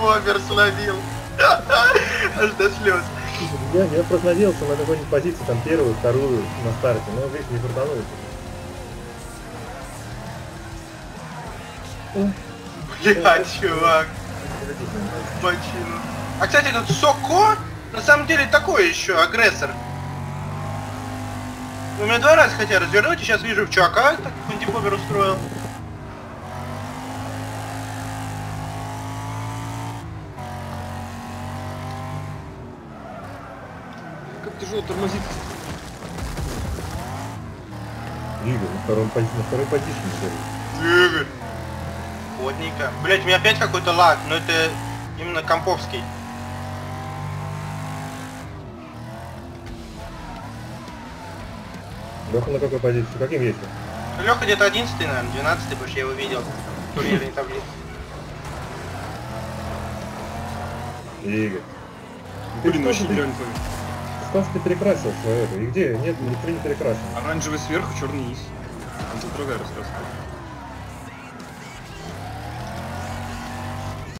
бомбер словил. Аж до слез. Я, я просто надеялся на какой-нибудь позиции, там первую, вторую на старте, но здесь не крутанулось. Блядь, чувак, мочину. А, кстати, этот Соко, на самом деле, такой еще агрессор. У меня два раза хотя развернуть, и сейчас вижу в чувака, так антибомбер устроил. Как тяжело тормозить. Игорь, на втором пози- на второй позиции Игорь. Плотненько. Блять, у меня опять какой-то лаг, но это именно комповский. Леха на какой позиции? Каким есть? Леха где-то 11 наверное, 12 потому что я его видел. в турнирной таблице. Игорь. Блин, очень ты- что ты перекрасил свое это. И где? Нет, ничего не перекрашено. Оранжевый сверху, черный низ. Там тут другая раскраска.